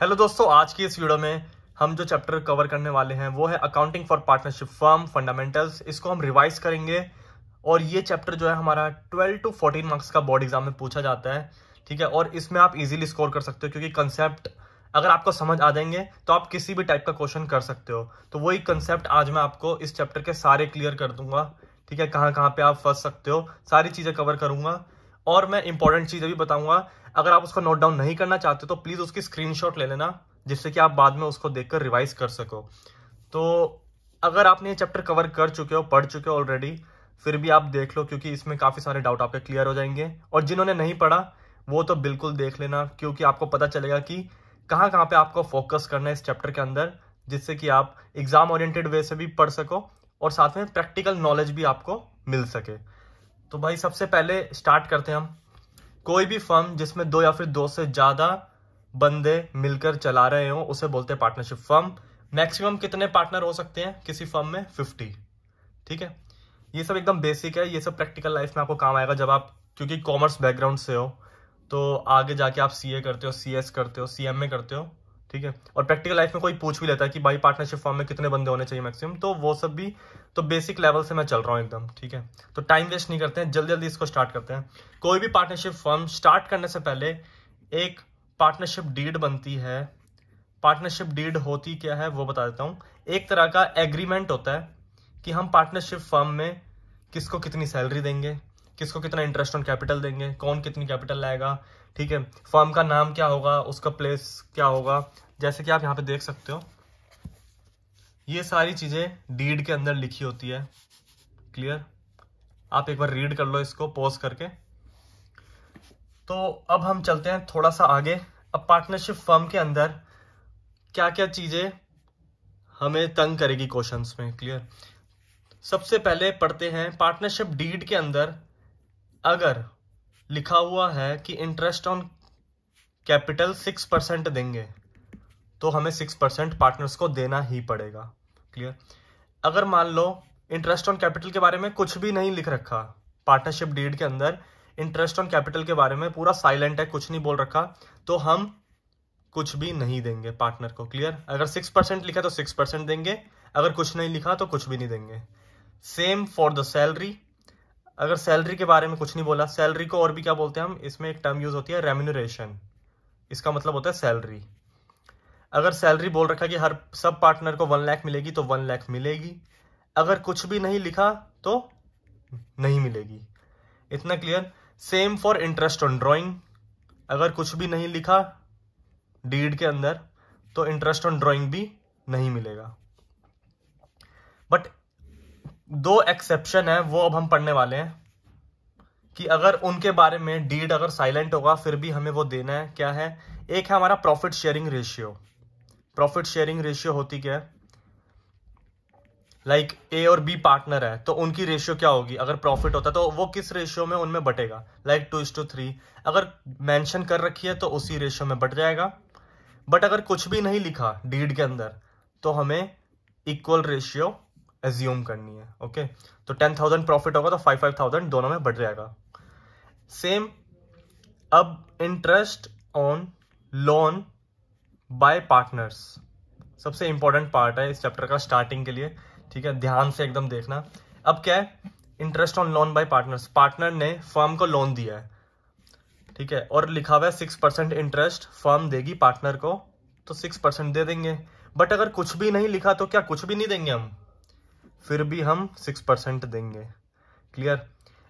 Hello दोस्तों, आज की इस वीडियो में हम जो चैप्टर कवर करने वाले हैं, वो है accounting for partnership firm fundamentals इसको हम रिवाइज करेंगे और ये चैप्टर जो है हमारा 12 टू 14 मार्क्स का बोर्ड एग्ज़ाम में पूछा जाता है, ठीक है? और इसमें आप इजीली स्कोर कर सकते हो क्योंकि कंसेप्ट अगर आपको समझ आ जाएँगे तो आप किसी भी टाइप का क्वेश्चन कर सकते हो। तो वही कंसेप्ट आज मैं आपको इस चैप्टर के सारे क्लियर कर दूँगा, ठीक है? कहाँ कहाँ पे आप फंस सकते हो, सारी चीज़ें कवर करूँगा। और मैं इंपॉर्टेंट चीज़ें भी बताऊँगा अगर आप उसको नोट डाउन नहीं करना चाहते तो प्लीज़ उसकी स्क्रीनशॉट ले लेना, जिससे कि आप बाद में उसको देखकर रिवाइज कर सको। तो अगर आपने ये चैप्टर कवर कर चुके हो, पढ़ चुके हो ऑलरेडी फिर भी आप देख लो, क्योंकि इसमें काफ़ी सारे डाउट आपके क्लियर हो जाएँगे। और जिन्होंने नहीं पढ़ा, वो तो बिल्कुल देख लेना, क्योंकि आपको पता चलेगा कि कहाँ कहाँ पे आपको फोकस करना है इस चैप्टर के अंदर, जिससे कि आप एग्ज़ाम ओरिएंटेड वे से भी पढ़ सको और साथ में प्रैक्टिकल नॉलेज भी आपको मिल सके। तो भाई सबसे पहले स्टार्ट करते हैं हम। कोई भी फर्म जिसमें दो या फिर दो से ज़्यादा बंदे मिलकर चला रहे हो, उसे बोलते हैं पार्टनरशिप फर्म मैक्सिमम कितने पार्टनर हो सकते हैं किसी फर्म में? फिफ्टी ठीक है? ये सब एकदम बेसिक है। ये सब प्रैक्टिकल लाइफ में आपको काम आएगा जब आप, क्योंकि कॉमर्स बैकग्राउंड से हो तो आगे जाके आप सीए करते हो सीएस करते हो सीएमए करते हो ठीक है? और प्रैक्टिकल लाइफ में कोई पूछ भी लेता है कि भाई पार्टनरशिप फॉर्म में कितने बंदे होने चाहिए मैक्सिमम तो वो सब भी तो बेसिक लेवल से मैं चल रहा हूँ एकदम, ठीक है? तो टाइम वेस्ट नहीं करते हैं जल्दी जल्दी इसको स्टार्ट करते हैं। कोई भी पार्टनरशिप फॉर्म स्टार्ट करने से पहले एक पार्टनरशिप डीड बनती है। पार्टनरशिप डीड होती क्या है, वो बता देता हूँ। एक तरह का एग्रीमेंट होता है कि हम पार्टनरशिप फर्म में किसको कितनी सैलरी देंगे, किसको कितना इंटरेस्ट ऑन कैपिटल देंगे, कौन कितनी कैपिटल लाएगा ठीक है? फॉर्म का नाम क्या होगा? उसका प्लेस क्या होगा? जैसे कि आप यहाँ पे देख सकते हो। ये सारी चीज़ें डीड के अंदर लिखी होती है। क्लियर आप एक बार रीड कर लो इसको पॉज करके। तो अब हम चलते हैं थोड़ा सा आगे। अब पार्टनरशिप फर्म के अंदर क्या क्या चीज़ें हमें तंग करेगी क्वेश्चंस में क्लियर सबसे पहले पढ़ते हैं पार्टनरशिप डीड के अंदर अगर लिखा हुआ है कि interest on capital six percent देंगे। तो हमें सिक्स परसेंट पार्टनर्स को देना ही पड़ेगा। क्लियर अगर मान लो इंटरेस्ट ऑन कैपिटल के बारे में कुछ भी नहीं लिख रखा पार्टनरशिप डीड के अंदर इंटरेस्ट ऑन कैपिटल के बारे में पूरा साइलेंट है, कुछ नहीं बोल रखा तो हम कुछ भी नहीं देंगे पार्टनर को। क्लियर अगर सिक्स परसेंट लिखा तो सिक्स परसेंट देंगे, अगर कुछ नहीं लिखा तो कुछ भी नहीं देंगे। सेम फॉर द सैलरी अगर सैलरी के बारे में कुछ नहीं बोला सैलरी को और भी क्या बोलते हैं हम? इसमें एक टर्म यूज़ होती है रेम्यूनरेशन इसका मतलब होता है सैलरी अगर सैलरी बोल रखा कि हर सब पार्टनर को वन लाख मिलेगी तो वन लाख मिलेगी. अगर कुछ भी नहीं लिखा तो नहीं मिलेगी. इतना clear same for interest on drawing अगर कुछ भी नहीं लिखा डीड के अंदर तो इंटरेस्ट ऑन ड्रॉइंग भी नहीं मिलेगा. बट दो एक्सेप्शन है, वो अब हम पढ़ने वाले हैं, कि अगर उनके बारे में डीड अगर साइलेंट होगा, फिर भी हमें वो देना है, क्या है? एक है हमारा profit sharing ratio profit sharing ratio होती क्या है? लाइक ए और बी पार्टनर है तो उनकी रेशियो क्या होगी? अगर प्रॉफिट होता है तो वो किस रेशियो में उनमें बटेगा? Like two is to three अगर मेंशन कर रखी है तो उसी रेशियो में बट जाएगा। बट अगर कुछ भी नहीं लिखा डीड के अंदर तो हमें इक्वल रेशियो एज्यूम करनी है ओके तो टेन थाउज़ेंड प्रॉफिट होगा तो फाइव फाइव थाउज़ेंड दोनों में बढ़ जाएगा। सेम अब interest on loan by partners सबसे इंपॉर्टेंट पार्ट है इस चैप्टर का स्टार्टिंग के लिए, ठीक है? ध्यान से एकदम देखना। अब क्या है? Interest on loan by partners partner ने फर्म को लोन दिया है, ठीक है? और लिखा हुआ है सिक्स परसेंट इंटरेस्ट फर्म देगी पार्टनर को तो सिक्स परसेंट दे देंगे। बट अगर कुछ भी नहीं लिखा तो क्या कुछ भी नहीं देंगे हम? फिर भी हम सिक्स परसेंट देंगे। क्लियर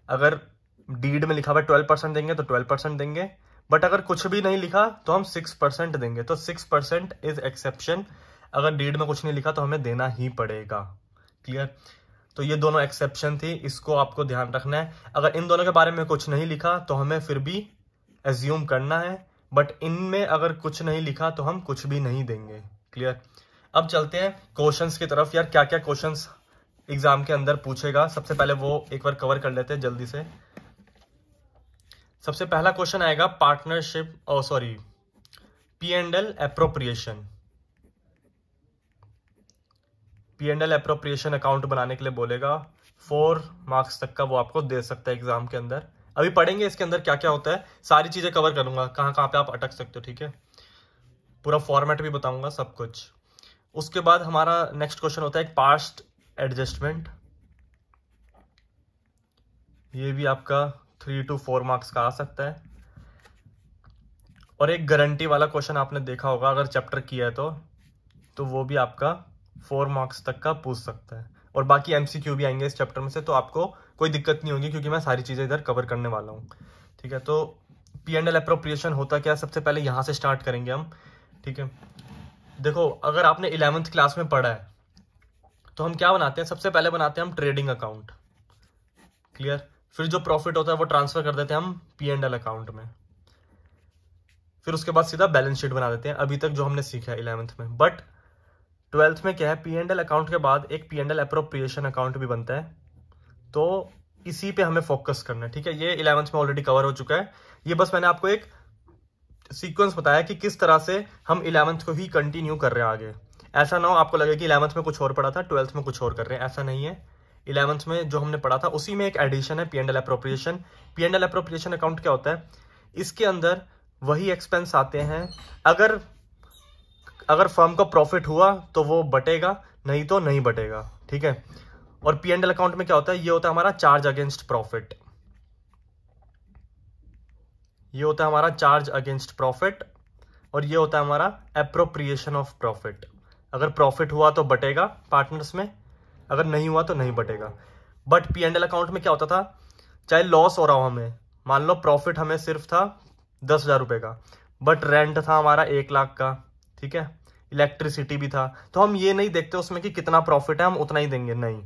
अगर डीड में लिखा हुआ ट्वेल्व परसेंट देंगे तो ट्वेल्व परसेंट देंगे। बट अगर कुछ भी नहीं लिखा तो हम सिक्स परसेंट देंगे। तो सिक्स परसेंट इज़ एक्सेप्शन अगर डीड में कुछ नहीं लिखा तो हमें देना ही पड़ेगा। क्लियर तो ये दोनों एक्सेप्शन थी। इसको आपको ध्यान रखना है। अगर इन दोनों के बारे में कुछ नहीं लिखा तो हमें फिर भी एज्यूम करना है। बट इनमें अगर कुछ नहीं लिखा तो हम कुछ भी नहीं देंगे। क्लियर अब चलते हैं क्वेश्चंस की तरफ़। यार क्या क्या क्वेश्चंस एग्ज़ाम के अंदर पूछेगा। सबसे पहले वो एक बार कवर कर लेते हैं जल्दी से। सबसे पहला क्वेश्चन आएगा partnership oh sorry P and L appropriation P and L appropriation account बनाने के लिए बोलेगा। फोर मार्क्स तक का वो आपको दे सकता है एग्ज़ाम के अंदर। अभी पढ़ेंगे इसके अंदर क्या क्या होता है। सारी चीज़ें कवर करूँगा। कहाँ कहाँ पे आप अटक सकते हो, ठीक है? पूरा फॉर्मेट भी बताऊँगा सब कुछ। उसके बाद हमारा नेक्स्ट क्वेश्चन होता है एक पास्ट एडजस्टमेंट ये भी आपका थ्री टू फोर मार्क्स का आ सकता है। और एक गारंटी वाला क्वेश्चन आपने देखा होगा, अगर चैप्टर किया है तो तो वो भी आपका फोर मार्क्स तक का पूछ सकता है। और बाकी एमसीक्यू भी आएँगे इस चैप्टर में से तो आपको कोई दिक्कत नहीं होगी, क्योंकि मैं सारी चीज़ें इधर कवर करने वाला हूँ। ठीक है तो पी एंड एल अप्रोप्रिएशन होता क्या? सबसे पहले यहाँ से स्टार्ट करेंगे हम। ठीक है, देखो, अगर आपने इलेवंथ क्लास में पढ़ा है तो हम क्या बनाते हैं? सबसे पहले बनाते हैं हम ट्रेडिंग अकाउंट क्लियर फिर जो प्रॉफिट होता है वो ट्रांसफ़र कर देते हैं हम पी एंड एल अकाउंट में। फिर उसके बाद सीधा बैलेंस शीट बना देते हैं। अभी तक जो हमने सीखा है इलेवंथ में। बट ट्वेल्थ में क्या है? पी एंड एल अकाउंट के बाद एक P and L appropriation account भी बनता है। तो इसी पे हमें फोकस करना है, ठीक है? ये इलेवंथ में ऑलरेडी कवर हो चुका है। ये बस मैंने आपको एक सीक्वेंस बताया कि किस तरह से हम इलेवंथ को ही कंटिन्यू कर रहे हैं आगे। ऐसा ना हो, आपको लगे कि इलेवंथ में कुछ और पढ़ा था ट्वेल्थ में कुछ और कर रहे हैं। ऐसा नहीं है। इलेवंथ में जो हमने पढ़ा था, उसी में एक एडिशन है P and L appropriation P and L appropriation account क्या होता है? इसके अंदर वही एक्सपेंस आते हैं। अगर अगर फर्म का प्रॉफिट हुआ तो वो बटेगा, नहीं तो नहीं बटेगा, ठीक है? और पी एंड एल अकाउंट में क्या होता है? ये होता है हमारा चार्ज अगेंस्ट प्रॉफिट ये होता है हमारा चार्ज अगेंस्ट प्रॉफिट और ये होता है हमारा अप्रोप्रिएशन ऑफ़ प्रॉफिट अगर प्रॉफिट हुआ तो बटेगा पार्टनर्स में, अगर नहीं हुआ तो नहीं बटेगा। But P and L account में क्या होता था? चाहे लॉस हो रहा हो हमें, मान लो प्रॉफिट हमें सिर्फ़ था दस हज़ार रुपए का बट रेंट था हमारा एक लाख का, ठीक है? इलेक्ट्रिसिटी भी था। तो हम ये नहीं देखते उसमें कि कितना प्रॉफिट है, हम उतना ही देंगे, नहीं।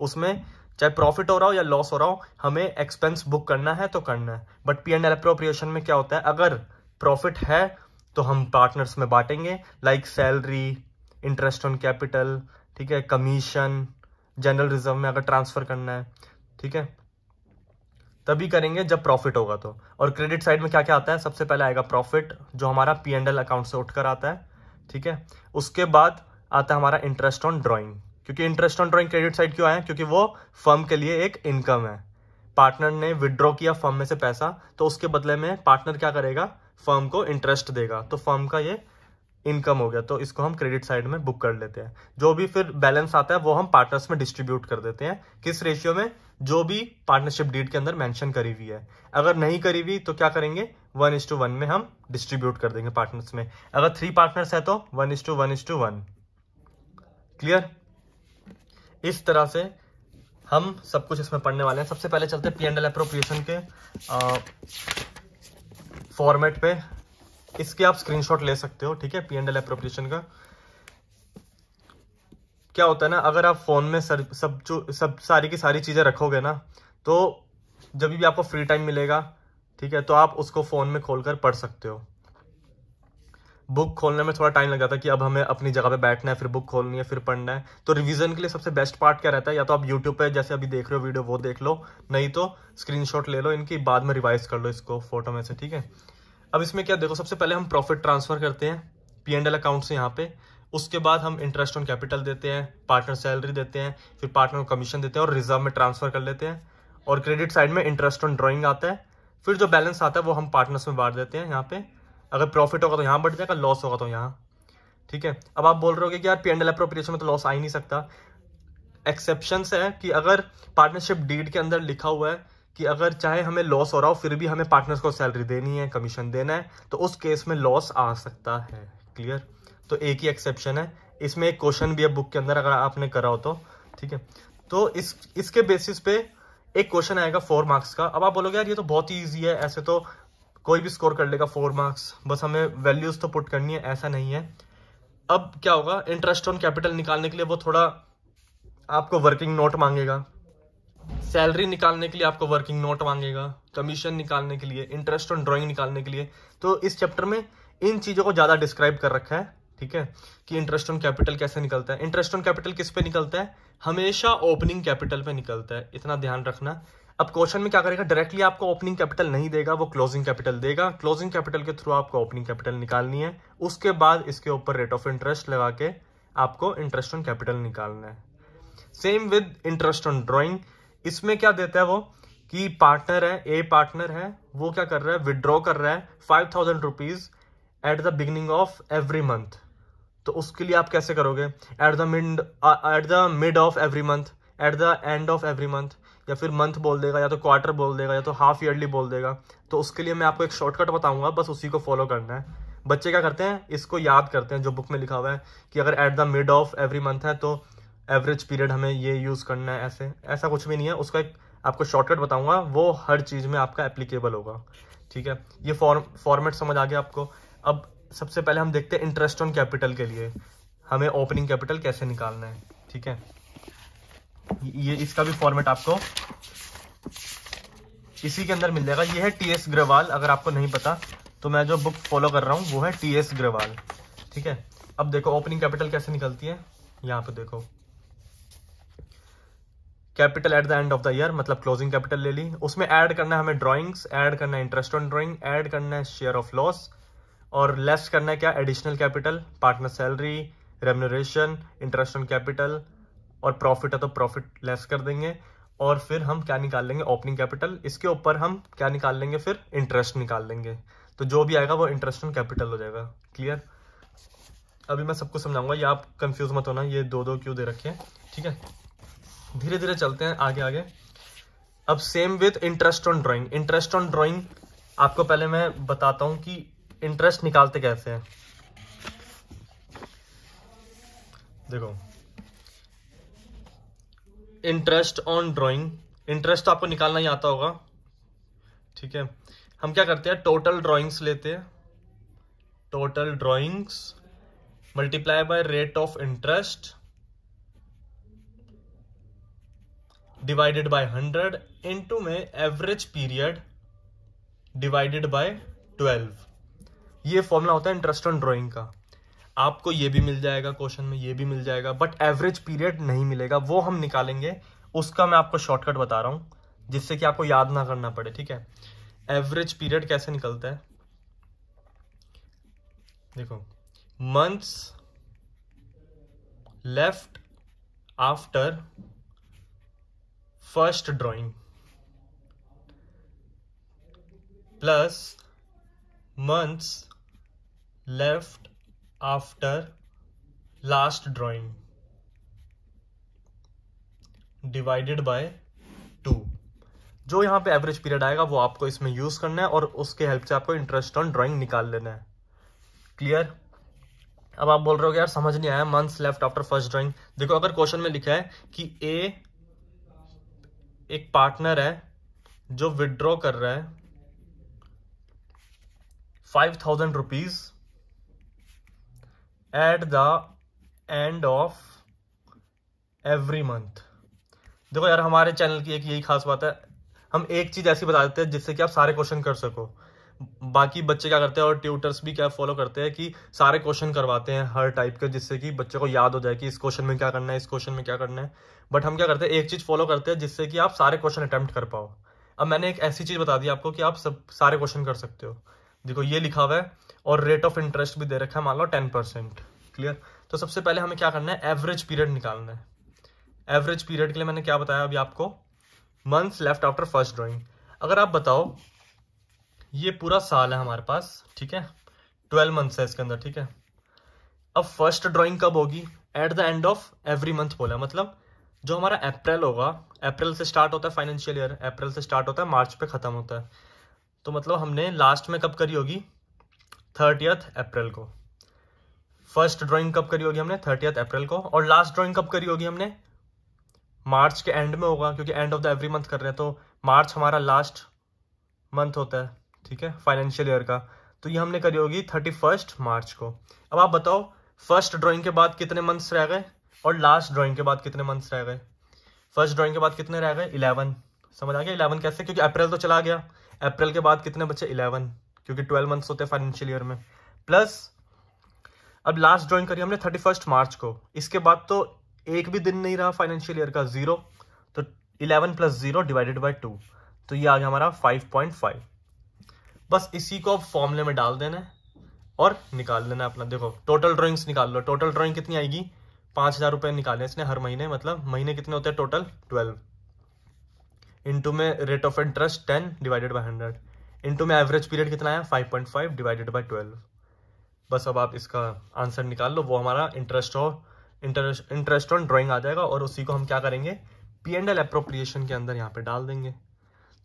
उसमें चाहे प्रॉफिट हो रहा हो या लॉस हो रहा हो, हमें एक्सपेंस बुक करना है तो करना है। But P and L appropriation में क्या होता है? अगर प्रॉफिट है तो हम पार्टनर्स में बांटेंगे like salary interest on capital ठीक है कमीशन जनरल रिज़र्व में अगर ट्रांसफ़र करना है, ठीक है, तभी करेंगे जब प्रॉफिट होगा तो। और क्रेडिट साइड में क्या क्या आता है? सबसे पहले आएगा प्रॉफिट जो हमारा पी एंड एल अकाउंट से उठकर आता है, ठीक है, उसके बाद आता है हमारा इंटरेस्ट ऑन ड्रॉइंग क्योंकि interest on drawing credit side क्यों आया? क्योंकि वो फर्म के लिए एक इनकम है। पार्टनर ने विड्रॉ किया फर्म में से पैसा तो उसके बदले में पार्टनर क्या करेगा? फर्म को इंटरेस्ट देगा। तो फर्म का ये इनकम हो गया तो इसको हम क्रेडिट साइड में बुक कर लेते हैं। जो भी फिर बैलेंस आता है, वो हम पार्टनर्स में डिस्ट्रीब्यूट कर देते हैं। किस रेशियो में? जो भी पार्टनरशिप डीड के अंदर मेंशन करी हुई है। अगर नहीं करी हुई तो क्या करेंगे? वन इज़ टू वन में हम डिस्ट्रीब्यूट कर देंगे पार्टनर्स में। अगर थ्री पार्टनर्स है तो one is to one is to one clear इस तरह से हम सब कुछ इसमें पढ़ने वाले हैं। सबसे पहले चलते पी एंड एल अप्रोप्रिएशन के फॉर्मेट पे। इसके आप स्क्रीनशॉट ले सकते हो ठीक है? पी एंड एल अप्रोप्रिएशन का। क्या होता है ना अगर आप फ़ोन में सर, सब जो सब सारी की सारी चीज़ें रखोगे ना तो जब भी आपको फ्री टाइम मिलेगा ठीक है तो आप उसको फ़ोन में खोलकर पढ़ सकते हो। बुक खोलने में थोड़ा टाइम लग जाता है कि अब हमें अपनी जगह पे बैठना है फिर बुक खोलनी है फिर पढ़ना है। तो रिवीजन के लिए सबसे बेस्ट पार्ट क्या रहता है? या तो आप यूट्यूब पे जैसे अभी देख रहे हो वीडियो वो देख लो। नहीं तो स्क्रीनशॉट ले लो इनकी बाद में रिवाइज कर लो इसको फ़ोटो में से ठीक है? अब इसमें क्या, देखो, सबसे पहले हम प्रॉफिट ट्रांसफ़र करते हैं पी एंड एल अकाउंट से यहाँ पे। उसके बाद हम इंटरेस्ट ऑन कैपिटल देते हैं पार्टनर सैलरी देते हैं, फिर पार्टनर को कमीशन देते हैं और रिज़र्व में ट्रांसफ़र कर लेते हैं। और क्रेडिट साइड में इंटरेस्ट ऑन ड्रॉइंग आता है, फिर जो बैलेंस आता है वो हम पार्टनर्स में बांट देते हैं यहाँ पे। अगर प्रॉफिट होगा तो यहाँ बढ़ जाएगा लॉस होगा तो यहाँ। ठीक है? अब आप बोल रहे हो कि यार पी एंड एल अप्रोप्रिएशन में तो लॉस आ ही नहीं सकता। एक्सेप्शन है कि अगर पार्टनरशिप डीड के अंदर लिखा हुआ है कि अगर चाहे हमें लॉस हो रहा हो, फिर भी हमें पार्टनर्स को सैलरी देनी है कमीशन देना है तो उस केस में लॉस आ सकता है। क्लियर तो एक ही एक्सेप्शन है। इसमें एक क्वेश्चन भी है बुक के अंदर, अगर आपने करा हो तो। ठीक है? तो इस, इसके बेसिस पे एक क्वेश्चन आएगा फोर मार्क्स का। अब आप बोलोगे, यार, ये तो बहुत ही ईजी है, ऐसे तो कोई भी स्कोर कर लेगा फोर मार्क्स बस हमें वैल्यूज़ तो पुट करनी है, ऐसा नहीं है। अब क्या होगा? इंटरेस्ट ऑन कैपिटल निकालने के लिए वो थोड़ा आपको वर्किंग नोट मांगेगा। सैलरी निकालने के लिए आपको वर्किंग नोट मांगेगा, कमीशन निकालने के लिए इंटरेस्ट ऑन ड्राइंग निकालने के लिए। तो इस चैप्टर में इन चीज़ों को ज़्यादा डिस्क्राइब कर रखा है, ठीक है? कि इंटरेस्ट ऑन कैपिटल कैसे निकलता है। इंटरेस्ट ऑन कैपिटल किस पे निकलता है? हमेशा ओपनिंग कैपिटल पे निकलता है, इतना ध्यान रखना। अब क्वेश्चन में क्या करेगा? डायरेक्टली आपको ओपनिंग कैपिटल नहीं देगा, वो क्लोजिंग कैपिटल देगा। क्लोजिंग कैपिटल के थ्रू आपको ओपनिंग कैपिटल निकालनी है। उसके बाद इसके ऊपर रेट ऑफ़ इंटरेस्ट लगा के आपको इंटरेस्ट ऑन कैपिटल निकालना है। Same with interest on drawing इसमें क्या देता है वो? कि पार्टनर है ए पार्टनर है, वो क्या कर रहा है? विड्रॉ कर रहा है five thousand rupees at the beginning of every month तो उसके लिए आप कैसे करोगे? At the mid at the mid of every month at the end of every month या फिर मंथ बोल देगा, या तो क्वार्टर बोल देगा, या तो हाफ़ ईयरली बोल देगा। तो उसके लिए मैं आपको एक शॉर्टकट बताऊँगा, बस उसी को फॉलो करना है। बच्चे क्या करते हैं? इसको याद करते हैं, जो बुक में लिखा हुआ है कि अगर at the mid of every month है तो एवरेज पीरियड हमें ये यूज़ करना है ऐसे। ऐसा कुछ भी नहीं है। उसका एक आपको शॉर्टकट बताऊँगा। वो हर चीज़ में आपका एप्लीकेबल होगा। ठीक है? ये फॉर्म फॉर्मेट समझ आ गया आपको। अब सबसे पहले हम देखते हैं इंटरेस्ट ऑन कैपिटल के लिए। हमें ओपनिंग कैपिटल कैसे निकालना है? ठीक है? ये, इसका भी फॉर्मेट आपको इसी के अंदर मिल जाएगा। ये है टी एस ग्रेवाल अगर आपको नहीं पता तो मैं जो बुक फॉलो कर रहा हूँ, वो है टी एस ग्रेवाल ठीक है? अब देखो ओपनिंग कैपिटल कैसे निकलती है? यहाँ पे देखो। Capital at the end of the year मतलब क्लोजिंग कैपिटल ले ली। उसमें ऐड करना है हमें ड्राइंग्स, ऐड करना है इंटरेस्ट ऑन ड्राइंग, ऐड करना है शेयर ऑफ़ लॉस, और लेस करना है क्या? Additional capital, partner salary remuneration interest on capital, और प्रॉफिट है तो प्रॉफिट लेस कर देंगे। और फिर हम क्या निकाल लेंगे? Opening capital. इसके ऊपर हम क्या निकाल लेंगे? फिर इंटरेस्ट निकाल लेंगे। तो जो भी आएगा वो इंटरेस्ट ऑन कैपिटल हो जाएगा। क्लियर? अभी मैं सबको समझाऊँगा। ये आप कंफ्यूज मत होना। ये दो दो क्यों दे रखे हैं? ठीक है? धीरे धीरे चलते हैं आगे आगे अब same with interest on drawing interest on drawing आपको पहले मैं बताता हूँ कि इंटरेस्ट निकालते कैसे हैं। देखो। इंटरेस्ट ऑन ड्राइंग इंटरेस्ट आपको निकालना ही आता होगा। ठीक है। हम क्या करते हैं? टोटल ड्राइंग्स लेते हैं। Total drawings multiply by rate of interest divided by hundred into में average period divided by twelve ये फॉर्मूला होता है इंटरेस्ट ऑन ड्राइंग का। आपको ये भी मिल जाएगा क्वेश्चन में, ये भी मिल जाएगा बट एवरेज पीरियड नहीं मिलेगा। वो हम निकालेंगे, उसका मैं आपको शॉर्टकट बता रहा हूँ, जिससे कि आपको याद ना करना पड़े, ठीक है? एवरेज पीरियड कैसे निकलता है? देखो months left after first drawing. Plus months left after last drawing divided by two जो यहाँ पे एवरेज पीरियड आएगा, वो आपको इसमें यूज़ करना है और उसके हेल्प से आपको इंटरेस्ट ऑन ड्राइंग निकाल लेना है। क्लियर अब आप बोल रहे हो यार समझ नहीं आया months left after first drawing देखो, अगर क्वेश्चन में लिखा है कि ए एक पार्टनर है जो विड्रॉ कर रहा है five thousand rupees at the end of every month देखो यार, हमारे चैनल की एक यही खास बात है। हम एक चीज़ ऐसी बता देते हैं जिससे कि आप सारे क्वेश्चन कर सको। बाकी बच्चे क्या करते हैं और ट्यूटर्स भी क्या फॉलो करते हैं कि सारे क्वेश्चन करवाते हैं हर टाइप के, जिससे कि बच्चे को याद हो जाए कि इस क्वेश्चन में क्या करना है, इस क्वेश्चन में क्या करना है। बट हम क्या करते हैं, एक चीज़ फॉलो करते हैं जिससे कि आप सारे क्वेश्चन अटेम्प्ट कर पाओ। अब मैंने एक ऐसी चीज़ बता दी आपको कि आप सब, सारे क्वेश्चन कर सकते हो। देखो, ये लिखा हुआ है और रेट ऑफ़ इंटरेस्ट भी दे रखा है, मान लो टेन परसेंट क्लियर तो सबसे पहले हमें क्या करना है एवरेज पीरियड निकालना है। एवरेज पीरियड के लिए मैंने क्या बताया अभी आपको? Months left after first drawing अगर आप बताओ ये पूरा साल है हमारे पास, ठीक है? ट्वेल्व मंथ्स है इसके अंदर, ठीक है? अब फ़र्स्ट ड्राइंग कब होगी? At the end of every month बोला मतलब जो हमारा अप्रैल होगा अप्रैल से स्टार्ट होता है फाइनेंशियल ईयर अप्रैल से स्टार्ट होता है मार्च पे खत्म होता है। तो मतलब हमने लास्ट में कब करी होगी? थर्टियथ अप्रैल को। फ़र्स्ट ड्राइंग कब करी होगी हमने? थर्टियथ अप्रैल को। और लास्ट ड्राइंग कब करी होगी हमने? मार्च के एंड में होगा, क्योंकि end of the every month कर रहे हैं तो मार्च हमारा लास्ट मंथ होता है। ठीक है फाइनेंशियल ईयर का। तो ये हमने करी होगी थर्टी फ़र्स्ट मार्च को। अब आप बताओ फ़र्स्ट ड्राइंग के बाद कितने मंथ्स रह गए और लास्ट ड्राइंग के बाद कितने मंथ्स रह गए? फ़र्स्ट ड्राइंग के बाद कितने रह गए? इलेवन समझ आ गया इलेवन कैसे? क्योंकि अप्रैल तो चला गया। अप्रैल के बाद कितने बच्चे इलेवन क्योंकि ट्वेल्व मंथ्स होते हैं फाइनेंशियल ईयर में। प्लस अब लास्ट ड्राइंग करी हमने थर्टी फ़र्स्ट मार्च को। इसके बाद तो एक भी दिन नहीं रहा फाइनेंशियल ईयर का ज़ीरो तो eleven plus zero divided by two तो ये आ गया हमारा फाइव पॉइंट फाइव बस इसी को अब फॉर्मूले में डाल देना और निकाल लेना अपना। देखो टोटल ड्रॉइंग्स निकाल लो। टोटल ड्रॉइंग कितनी आएगी? पाँच हज़ार रुपए निकाले इसने हर महीने मतलब महीने कितने होते हैं? टोटल ट्वेल्व इंटू में rate of interest ten divided by hundred into में एवरेज पीरियड कितना है five point five divided by twelve बस अब आप इसका आंसर निकाल लो। वो हमारा इंटरेस्ट और इंटरेस्ट इंटरेस्ट ऑन ड्राइंग आ जाएगा और उसी को हम क्या करेंगे? पी एंड एल अप्रोप्रिएशन के अंदर यहाँ पे डाल देंगे।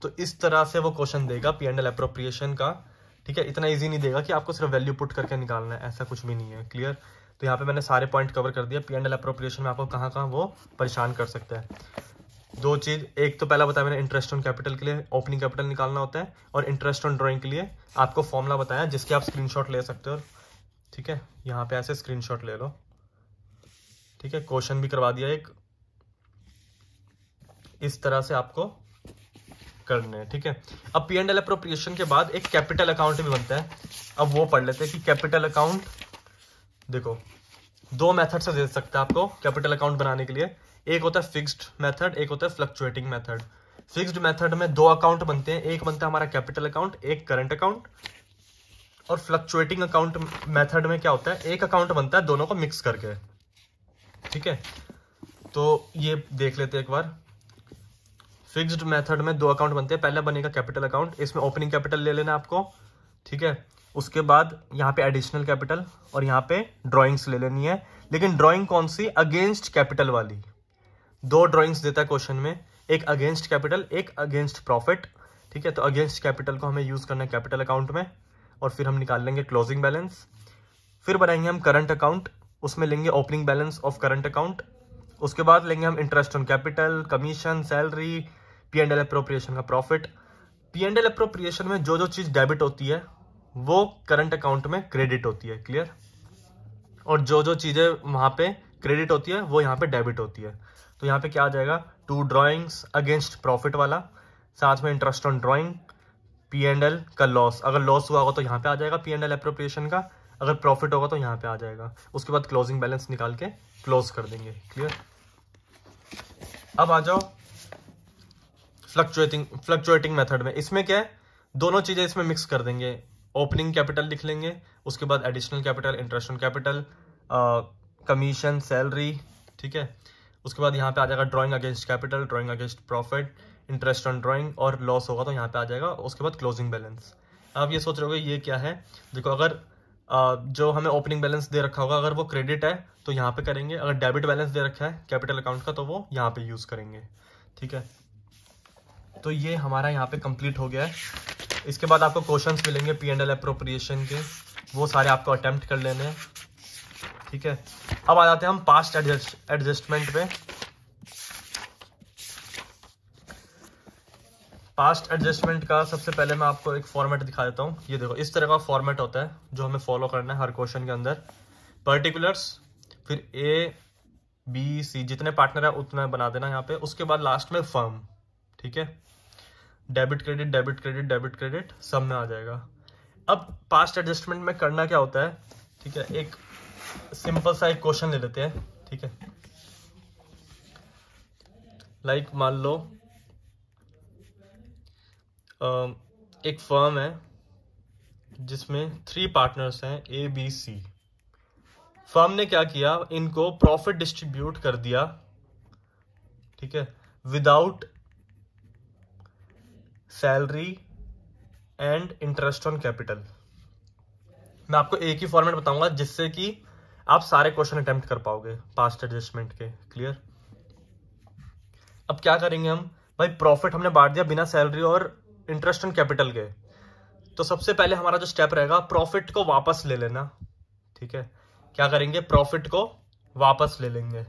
तो इस तरह से वो क्वेश्चन देगा पी एंड एल अप्रोप्रिएशन का। ठीक है, इतना इजी नहीं देगा कि आपको सिर्फ़ वैल्यू पुट करके निकालना है, ऐसा कुछ भी नहीं है क्लियर तो यहाँ पे मैंने सारे पॉइंट कवर कर दिया पी एंड एल अप्रोप्रिएशन में आपको कहाँ कहाँ वो परेशान कर सकता है। दो चीज़, एक तो पहला बताया मैंने इंटरेस्ट ऑन कैपिटल के लिए ओपनिंग कैपिटल निकालना होता है, और इंटरेस्ट ऑन ड्राइंग के लिए आपको फॉर्मूला बताया, जिसके आप स्क्रीनशॉट ले सकते हो। ठीक है, यहाँ पे ऐसे स्क्रीनशॉट ले लो। ठीक है क्वेश्चन भी करवा दिया एक। इस तरह से आपको करने हैं ठीक है? अब पी एंड एल अप्रोप्रिएशन के बाद एक कैपिटल अकाउंट भी बनता है। अब वो पढ़ लेते हैं कि कैपिटल अकाउंट देखो, दो मेथड से दे सकते हैं आपको कैपिटल अकाउंट बनाने के लिए। एक होता है फिक्स्ड मेथड एक होता है फ्लक्चुएटिंग मेथड फिक्स्ड मेथड में दो अकाउंट बनते हैं। एक बनता है हमारा कैपिटल अकाउंट एक करंट अकाउंट और फ्लक्चुएटिंग अकाउंट मेथड में क्या होता है? एक अकाउंट बनता है, दोनों को मिक्स करके। ठीक है? तो ये देख लेते हैं एक बार। फिक्स्ड मेथड में दो अकाउंट बनते हैं। पहला बनेगा कैपिटल अकाउंट, इसमें ओपनिंग कैपिटल ले लेना आपको, ठीक है? उसके बाद यहाँ पे एडिशनल कैपिटल और यहाँ पे ड्राइंग्स ले लेनी है। लेकिन ड्राइंग कौन सी? अगेंस्ट कैपिटल वाली। दो ड्राइंग्स देता है क्वेश्चन में। एक अगेंस्ट कैपिटल एक अगेंस्ट प्रॉफिट ठीक है? तो अगेंस्ट कैपिटल को हमें यूज़ करना है कैपिटल अकाउंट में और फिर हम निकाल लेंगे क्लोजिंग बैलेंस फिर बनाएँगे हम करंट अकाउंट उसमें लेंगे opening balance of current account उसके बाद लेंगे हम interest on capital commission salary P and L appropriation का profit P and L appropriation में जो जो चीज़ डेबिट होती है, वो करंट अकाउंट में क्रेडिट होती है क्लियर और जो जो चीज़ें वहाँ पे क्रेडिट होती है, वो यहाँ पे डेबिट होती है। तो यहाँ पे क्या आ जाएगा? टू ड्रॉइंग्स अगेंस्ट प्रॉफिट वाला, साथ में interest on drawing P and L का लॉस अगर लॉस हुआ होगा तो यहाँ पे आ जाएगा पी एंड एल अप्रोप्रिएशन का, अगर प्रॉफिट होगा तो यहाँ पे आ जाएगा। उसके बाद क्लोजिंग बैलेंस निकाल के क्लोज कर देंगे क्लियर अब आ जाओ फ्लक्चुएटिंग फ्लक्चुएटिंग मेथड में। इसमें क्या है? दोनों चीज़ें इसमें मिक्स कर देंगे। ओपनिंग कैपिटल लिख लेंगे उसके बाद additional capital interest on capital commission salary ठीक है? उसके बाद यहाँ पे आ जाएगा drawing against capital drawing against profit interest on drawing और लॉस होगा तो यहाँ पे आ जाएगा उसके बाद क्लोजिंग बैलेंस आप ये सोच रहे हो ये क्या है? देखो अगर आ, जो हमें ओपनिंग बैलेंस दे रखा होगा अगर वो क्रेडिट है तो यहाँ पे करेंगे। अगर डेबिट बैलेंस दे रखा है कैपिटल अकाउंट का तो वो यहाँ पे यूज़ करेंगे। ठीक है? तो ये हमारा यहाँ पे कंप्लीट हो गया है। इसके बाद आपको क्वेश्चंस मिलेंगे पी एंड एल अप्रोप्रिएशन के। वो सारे आपको अटेम्प्ट कर लेने हैं। ठीक है? अब आ जाते हैं हम पास्ट एडजस्टमेंट पे। पास्ट एडजस्टमेंट का सबसे पहले मैं आपको एक फॉर्मेट दिखा देता हूँ। ये देखो, इस तरह का फॉर्मेट होता है जो हमें फॉलो करना है हर क्वेश्चन के अंदर। पर्टिकुलर्स फिर ए बी सी जितने पार्टनर है उतना बना देना यहाँ पे। उसके बाद लास्ट में फर्म ठीक है? Debit credit debit credit debit credit सब में आ जाएगा। अब पास्ट एडजस्टमेंट में करना क्या होता है? ठीक है एक सिंपल सा एक क्वेश्चन ले लेते हैं ठीक है? लाइक like, मान लो एक फर्म है जिसमें थ्री पार्टनर्स हैं ए बी सी फर्म ने क्या किया? इनको प्रॉफिट डिस्ट्रीब्यूट कर दिया ठीक है? Without salary and interest on capital मैं आपको एक ही फॉर्मेट बताऊँगा जिससे कि आप सारे क्वेश्चन अटेम्प्ट कर पाओगे पास्ट एडजस्टमेंट के क्लियर अब क्या करेंगे हम? भाई प्रॉफिट हमने बांट दिया बिना सैलरी और इंटरेस्ट ऑन कैपिटल के। तो सबसे पहले हमारा जो स्टेप रहेगा प्रॉफिट को वापस ले लेना। ठीक है? क्या करेंगे? प्रॉफिट को वापस ले लेंगे।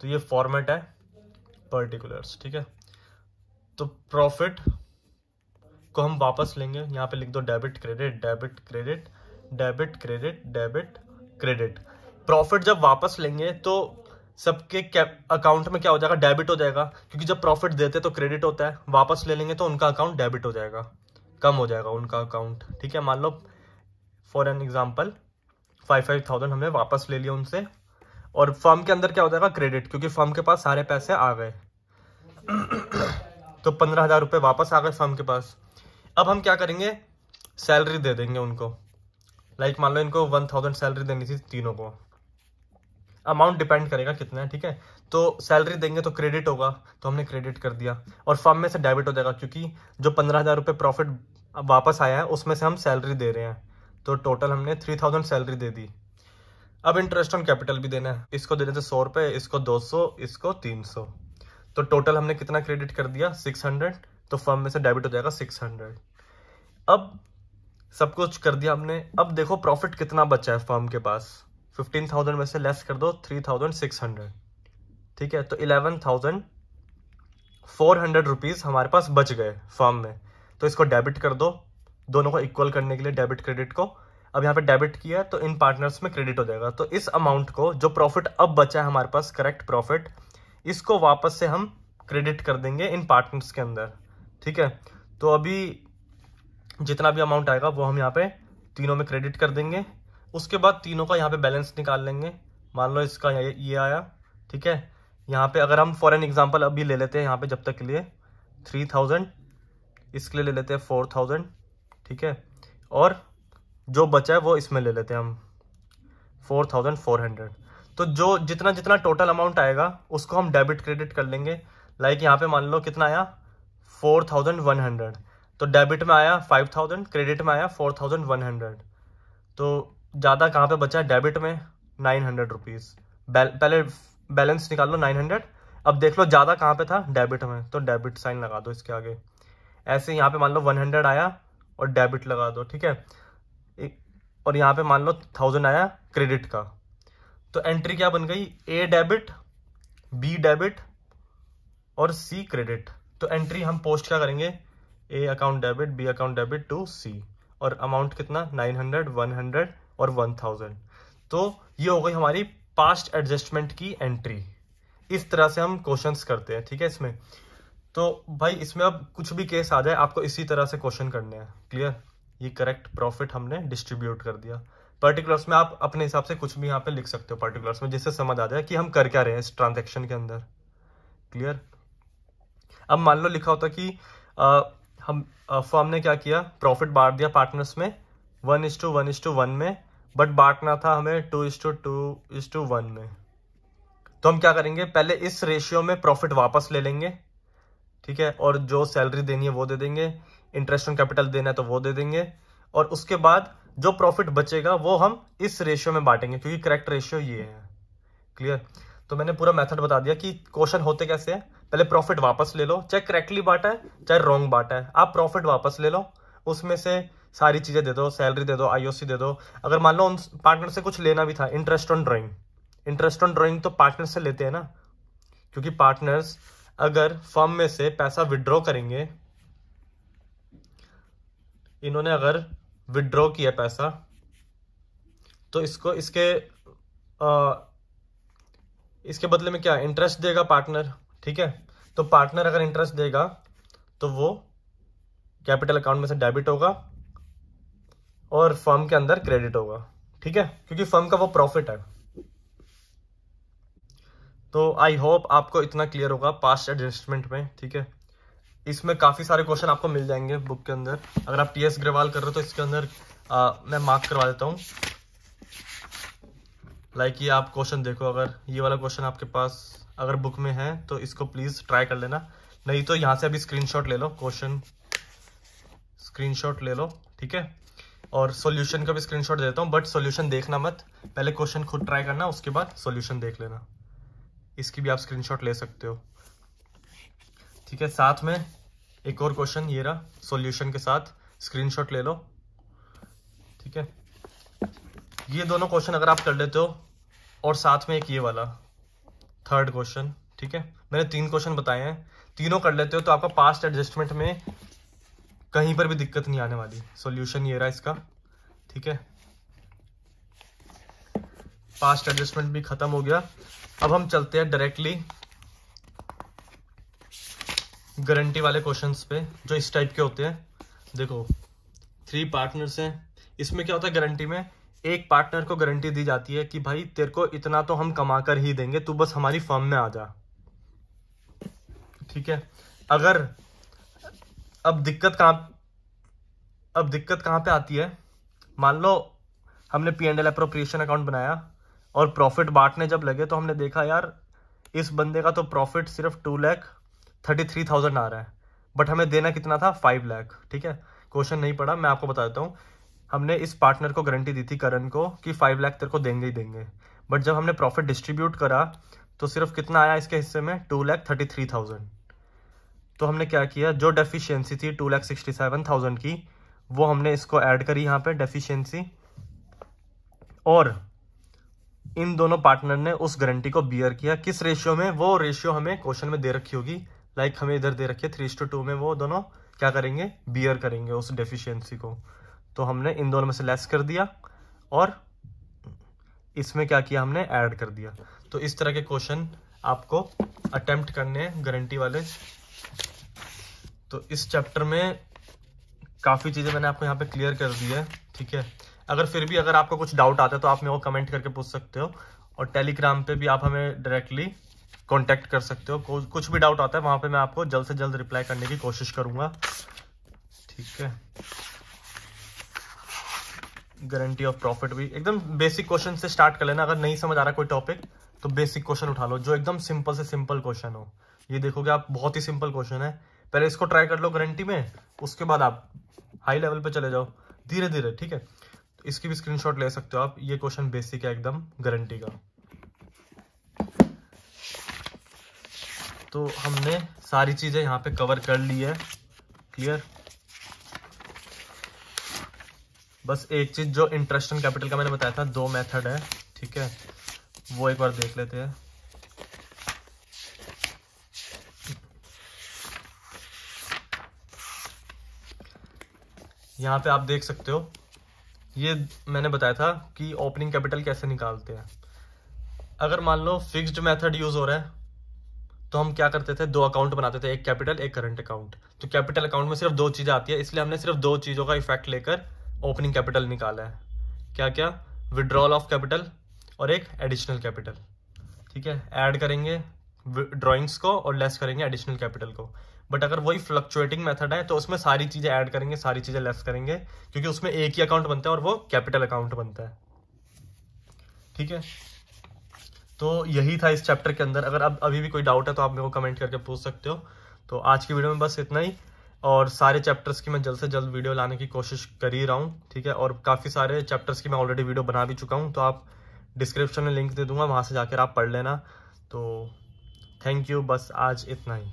तो ये फॉर्मेट है पर्टिकुलर्स ठीक है? तो प्रॉफिट को हम वापस लेंगे। यहाँ पे लिख दो debit credit debit credit debit credit debit credit. Profit जब वापस लेंगे तो सबके अकाउंट में क्या हो जाएगा? डेबिट हो जाएगा। क्योंकि जब प्रॉफिट देते तो क्रेडिट होता है। वापस ले लेंगे तो उनका अकाउंट डेबिट हो जाएगा। कम हो जाएगा उनका अकाउंट। ठीक है, मान लो for an example five five thousand हमने वापस ले लिया उनसे। और फर्म के अंदर क्या हो जाएगा? क्रेडिट। क्योंकि फर्म के पास सारे पैसे आ गए। तो पंद्रह हज़ार रुपये वापस आ गए फर्म के पास। अब हम क्या करेंगे? सैलरी दे देंगे उनको। लाइक like, मान लो इनको वन थाउज़ेंड सैलरी देनी थी तीनों को। अमाउंट डिपेंड करेगा कितना है ठीक है? तो सैलरी देंगे तो क्रेडिट होगा तो हमने क्रेडिट कर दिया। और फर्म में से डेबिट हो जाएगा क्योंकि जो पंद्रह हज़ार रुपये प्रॉफिट वापस आया है उसमें से हम सैलरी दे रहे हैं। तो टोटल हमने थ्री थाउज़ेंड सैलरी दे दी। अब इंटरेस्ट ऑन कैपिटल भी देना है। इसको देने थे सौ रुपये इसको दो सौ इसको तीन सौ। तो टोटल हमने कितना क्रेडिट कर दिया? सिक्स हंड्रेड तो फर्म में से डेबिट हो जाएगा सिक्स हंड्रेड। अब सब कुछ कर दिया हमने। अब देखो प्रॉफिट कितना बचा है फर्म के पास। फिफ्टीन थाउज़ेंड में से लेस कर दो, थ्री थाउज़ेंड सिक्स हंड्रेड। ठीक है तो eleven thousand four hundred rupees हमारे पास बच गए फर्म में। तो इसको डेबिट कर दो, दोनों को इक्वल करने के लिए डेबिट क्रेडिट को। अब यहाँ पे डेबिट किया तो इन पार्टनर्स में क्रेडिट हो जाएगा। तो इस अमाउंट को, जो प्रॉफिट अब बचा है हमारे पास करेक्ट प्रॉफिट इसको वापस से हम क्रेडिट कर देंगे इन पार्टनर्स के अंदर। ठीक है? तो अभी जितना भी अमाउंट आएगा, वो हम यहाँ पे तीनों में क्रेडिट कर देंगे। उसके बाद तीनों का यहाँ पे बैलेंस निकाल लेंगे। मान लो इसका ये आया, ठीक है? यहाँ पे अगर हम फॉर एन एग्ज़ाम्पल अभी ले लेते हैं यहाँ पे जब तक के लिए थ्री थाउज़ेंड इसके लिए ले लेते हैं फोर थाउज़ेंड ठीक है? और जो बचा है वो इसमें ले लेते हैं हम फोर थाउज़ेंड फोर हंड्रेड तो जो जितना जितना टोटल अमाउंट आएगा, उसको हम डेबिट क्रेडिट कर लेंगे। लाइक यहाँ पे मान लो कितना आया फोर थाउज़ेंड वन हंड्रेड। तो डेबिट में आया फाइव थाउज़ेंड, क्रेडिट में आया फोर थाउज़ेंड वन हंड्रेड। तो ज़्यादा कहाँ पे बचा डेबिट में नाइन हंड्रेड रुपीज़ पहले बैलेंस निकाल लो नाइन हंड्रेड। अब देख लो ज़्यादा कहाँ पे था? डेबिट में। तो डेबिट साइन लगा दो इसके आगे। ऐसे यहाँ पे मान लो वन हंड्रेड आया और डेबिट लगा दो, ठीक है? और यहाँ पे मान लो थाउज़ेंड आया क्रेडिट का। तो एंट्री क्या बन गई? ए डेबिट, बी डेबिट और सी क्रेडिट। तो एंट्री हम पोस्ट क्या करेंगे? A account debit B account debit to C और अमाउंट कितना? नाइन हंड्रेड वन हंड्रेड और वन थाउज़ेंड तो ये हो गई हमारी पास्ट एडजस्टमेंट की एंट्री इस तरह से हम क्वेश्चंस करते हैं, ठीक है इसमें? तो भाई इसमें अब कुछ भी केस आ जाए, आपको इसी तरह से क्वेश्चन करने हैं क्लियर ये करेक्ट प्रॉफिट हमने डिस्ट्रीब्यूट कर दिया। पर्टिकुलर्स में आप अपने हिसाब से कुछ भी यहाँ पे लिख सकते हो पर्टिकुलर्स में, जिससे समझ आ जाए कि हम कर क्या रहे हैं इस ट्रांजेक्शन के अंदर। क्लियर अब मान लो लिखा होता कि आ, हम फर्म ने क्या किया? प्रॉफिट बांट दिया पार्टनर्स में। One is to one is to one में। बट बांटना था हमें two is to two is to one में। तो हम क्या करेंगे? पहले इस रेशियो में प्रॉफिट वापस ले लेंगे। ठीक है? और जो सैलरी देनी है वो दे देंगे। इंटरेस्ट ऑन कैपिटल देना है तो वो दे देंगे। और उसके बाद जो प्रॉफिट बचेगा वो हम इस रेशियो में बांटेंगे क्योंकि करेक्ट रेशियो ये है। क्लियर तो मैंने पूरा मेथड बता दिया कि क्वेश्चन होते कैसे हैं? पहले प्रॉफिट वापस ले लो चाहे करेक्टली बांटा है चाहे रॉन्ग बांटा है। आप प्रॉफिट वापस ले लो उसमें से सारी चीज़ें दे दो सैलरी दे दो आईओसी दे दो। अगर मान लो उन पार्टनर से कुछ लेना भी था interest on drawing interest on drawing तो पार्टनर से लेते हैं ना क्योंकि पार्टनर्स अगर फर्म में से पैसा विड्रॉ करेंगे इन्होंने अगर विड्रॉ किया पैसा तो इसको इसके आ, इसके बदले में क्या इंटरेस्ट देगा पार्टनर ठीक है? तो पार्टनर अगर इंटरेस्ट देगा तो वो कैपिटल अकाउंट में से डेबिट होगा और फर्म के अंदर क्रेडिट होगा। ठीक है? क्योंकि फर्म का वो प्रॉफिट है। तो आई होप आपको इतना क्लियर होगा पास्ट एडजस्टमेंट में ठीक है? इसमें काफ़ी सारे क्वेश्चन आपको मिल जाएँगे बुक के अंदर। अगर आप टी एस ग्रेवाल कर रहे हो तो इसके अंदर आ, मैं मार्क करवा देता हूँ। लाइक ये आप क्वेश्चन देखो अगर ये वाला क्वेश्चन आपके पास अगर बुक में है तो इसको प्लीज़ ट्राई कर लेना। नहीं तो यहाँ से अभी स्क्रीनशॉट ले लो क्वेश्चन स्क्रीनशॉट ले लो, ठीक है? और सॉल्यूशन का भी स्क्रीनशॉट देता हूँ बट सॉल्यूशन देखना मत। पहले क्वेश्चन खुद ट्राई करना, उसके बाद सॉल्यूशन देख लेना। इसकी भी आप स्क्रीनशॉट ले सकते हो। ठीक है, साथ में एक और क्वेश्चन ये रहा सॉल्यूशन के साथ। स्क्रीनशॉट ले लो। ठीक है? ये दोनों क्वेश्चन अगर आप कर लेते हो, और साथ में एक ये वाला। थर्ड क्वेश्चन ठीक है? मैंने तीन क्वेश्चन बताए हैं। तीनों कर लेते हो तो आपका पास्ट एडजस्टमेंट में कहीं पर भी दिक्कत नहीं आने वाली। सॉल्यूशन ये रहा इसका, ठीक है? पास्ट एडजस्टमेंट भी खत्म हो गया। अब हम चलते हैं डायरेक्टली गारंटी वाले क्वेश्चंस पे, जो इस टाइप के होते हैं। देखो थ्री पार्टनर्स हैं। इसमें क्या होता है गारंटी में? एक पार्टनर को गारंटी दी जाती है कि भाई, तेरे को इतना तो हम कमा कर ही देंगे, तू बस हमारी फर्म में आ जा। ठीक है? अगर, अब दिक्कत कहाँ, अब दिक्कत कहाँ पे आती है? मान लो, हमने P and L appropriation account बनाया और प्रॉफिट बांटने जब लगे तो हमने देखा, यार, इस बंदे का तो प्रॉफिट सिर्फ़ two lakh thirty three thousand आ रहा है बट हमें देना कितना था? फाइव लैख ठीक है? क्वेश्चन नहीं पड़ा, मैं आपको बता देता हूँ। हमने इस पार्टनर को गारंटी दी थी करण को कि फाइव लाख तेरे को देंगे ही देंगे। बट जब हमने प्रॉफिट डिस्ट्रीब्यूट करा तो सिर्फ़ कितना आया इसके हिस्से में? Two lakh thirty three thousand तो हमने क्या किया? जो डेफिशिएंसी थी two lakh sixty seven thousand की, वो हमने इसको ऐड करी यहाँ पे डेफिशिएंसी और इन दोनों पार्टनर ने उस गारंटी को बियर किया। किस रेशियो में? वो रेशियो हमें क्वेश्चन में दे रखी होगी। लाइक हमें इधर दे रखी है थ्री टू में वो दोनों क्या करेंगे? बियर करेंगे उस डेफिशिएंसी को। तो हमने इन दोनों में से लेस कर दिया और इसमें क्या किया हमने? ऐड कर दिया। तो इस तरह के क्वेश्चन आपको अटेम्प्ट करने हैं गारंटी वाले। तो इस चैप्टर में काफ़ी चीज़ें मैंने आपको यहाँ पे क्लियर कर दी है, ठीक है? अगर फिर भी अगर आपको कुछ डाउट आता है तो आप मेरे को कमेंट करके पूछ सकते हो। और टेलीग्राम पे भी आप हमें डायरेक्टली कांटेक्ट कर सकते हो। कुछ भी डाउट आता है, वहाँ पे मैं आपको जल्द से जल्द रिप्लाई करने की कोशिश करूँगा। ठीक है? गारंटी ऑफ़ प्रॉफिट भी। एकदम बेसिक क्वेश्चन से स्टार्ट कर लेना, अगर नहीं समझ आ रहा कोई टॉपिक तो बेसिक क्वेश्चन उठा लो, जो एकदम सिंपल से सिंपल क्वेश्चन हो। ये देखोगे आप, बहुत ही सिंपल क्वेश्चन है। पहले इसको ट्राई कर लो गारंटी में, उसके बाद आप हाई लेवल पे चले जाओ। धीरे धीरे ठीक है? तो इसकी भी स्क्रीनशॉट ले सकते हो आप। ये क्वेश्चन बेसिक है एकदम गारंटी का। तो हमने सारी चीज़ें यहाँ पे कवर कर ली है। क्लियर बस एक चीज़ जो इंटरेस्ट एंड कैपिटल का मैंने बताया था, दो मेथड है, ठीक है? वो एक बार देख लेते हैं। यहाँ पे आप देख सकते हो, ये मैंने बताया था कि ओपनिंग कैपिटल कैसे निकालते हैं। अगर मान लो फिक्स्ड मेथड यूज़ हो रहा है तो हम क्या करते थे? दो अकाउंट बनाते थे, एक कैपिटल एक करंट अकाउंट तो कैपिटल अकाउंट में सिर्फ़ दो चीज़ें आती है, इसलिए हमने सिर्फ़ दो चीज़ों का इफ़ेक्ट लेकर ओपनिंग कैपिटल निकाला है। क्या क्या विड्रॉल ऑफ़ कैपिटल और एक एडिशनल कैपिटल ठीक है? ऐड करेंगे ड्रॉइंग्स को और लेस करेंगे एडिशनल कैपिटल को। बट अगर वही फ्लक्चुएटिंग मेथड है तो उसमें सारी चीज़ें ऐड करेंगे, सारी चीज़ें लेस करेंगे, क्योंकि उसमें एक ही अकाउंट बनता है और वो कैपिटल अकाउंट बनता है। ठीक है? तो यही था इस चैप्टर के अंदर। अगर अब अभी भी कोई डाउट है तो आप मेरे को कमेंट करके पूछ सकते हो। तो आज की वीडियो में बस इतना ही। और सारे चैप्टर्स की मैं जल्द से जल्द वीडियो लाने की कोशिश कर ही रहा हूँ, ठीक है? और काफ़ी सारे चैप्टर्स की मैं ऑलरेडी वीडियो बना भी चुका हूँ तो आप डिस्क्रिप्शन में लिंक दे दूँगा, वहाँ से जाकर आप पढ़ लेना। तो थैंक यू बस आज इतना ही।